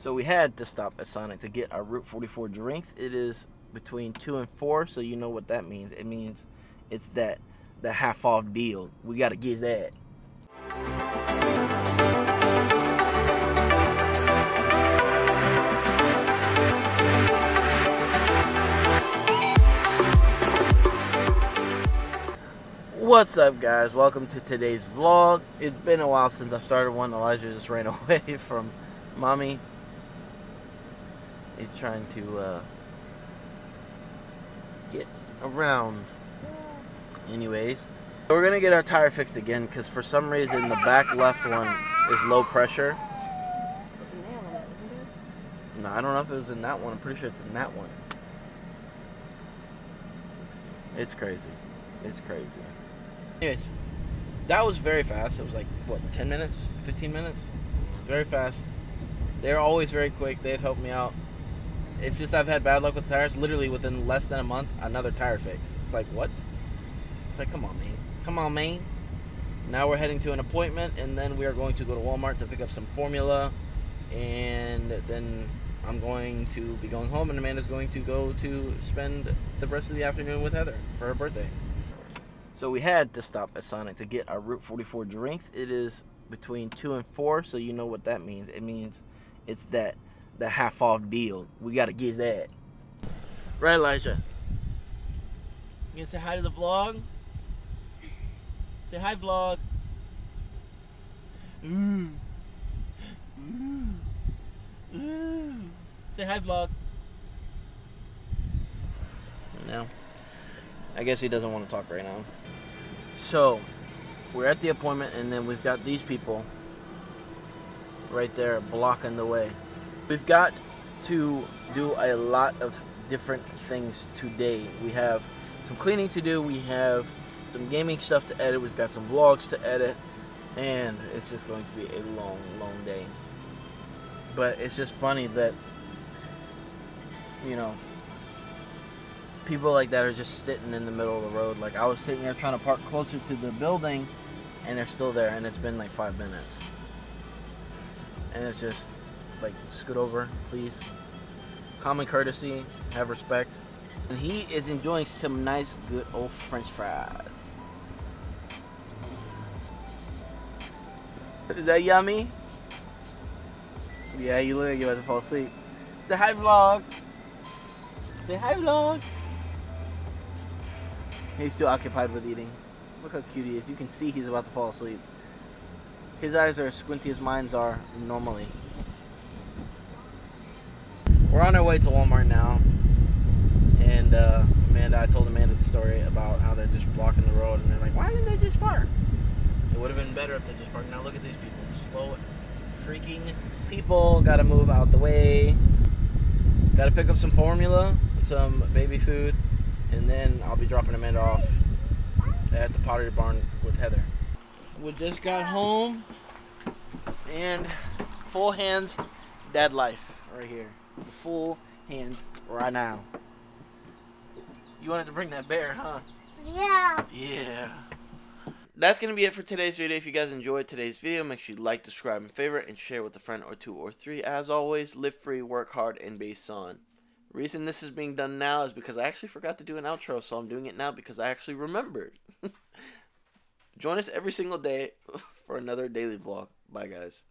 So we had to stop at Sonic to get our Route 44 drinks. It is between 2 and 4, so you know what that means. It means it's that the half off deal. We got to get that. What's up, guys? Welcome to today's vlog. It's been a while since I started one. Elijah just ran away from mommy. He's trying to uh, get around. Anyways, we're gonna get our tire fixed again because for some reason the back left one is low pressure. No, I don't know if it was in that one. I'm pretty sure it's in that one. It's crazy. It's crazy. Anyways, that was very fast. It was like, what, 10 minutes? 15 minutes? Very fast. They're always very quick. They've helped me out. It's just I've had bad luck with the tires. Literally within less than a month, another tire fix. It's like, what? It's like, come on, man. Come on, man. Now we're heading to an appointment, and then we are going to go to Walmart to pick up some formula. And then I'm going to be going home, and Amanda's going to go to spend the rest of the afternoon with Heather for her birthday. So we had to stop at Sonic to get our Route 44 drinks. It is between 2 and 4, so you know what that means. It means it's that the half off deal. We got to get that. Right, Elijah? You gonna say hi to the vlog? Say hi, vlog. Ooh. Ooh. Ooh. Say hi, vlog. No. I guess he doesn't want to talk right now. So, we're at the appointment, and then we've got these people right there blocking the way. We've got to do a lot of different things today. We have some cleaning to do, we have some gaming stuff to edit, we've got some vlogs to edit, and it's just going to be a long, long day. But it's just funny that, you know, people like that are just sitting in the middle of the road. Like I was sitting there trying to park closer to the building, and they're still there, and it's been like five minutes. And it's just like scoot over, please. Common courtesy, have respect. And he is enjoying some nice, good old French fries. Is that yummy? Yeah, you look like you're about to fall asleep. Say hi, vlog. Say hi, vlog. He's still occupied with eating. Look how cute he is. You can see he's about to fall asleep. His eyes are as squinty as mine are normally. We're on our way to Walmart now. And uh, Amanda, I told Amanda the story about how they're just blocking the road. And they're like, why didn't they just park? It would have been better if they just parked. Now look at these people. Slow freaking people. Gotta move out the way. Gotta pick up some formula, some baby food and then I'll be dropping Amanda off at the Pottery Barn with Heather. We just got home and full hands dad life right here. Full hands right now. You wanted to bring that bear, huh? Yeah. Yeah. That's going to be it for today's video. If you guys enjoyed today's video, make sure you like, subscribe, and favorite, and share with a friend or two or three. As always, live free, work hard, and base on. Reason this is being done now is because I actually forgot to do an outro, so I'm doing it now because I actually remembered. Join us every single day for another daily vlog. Bye, guys.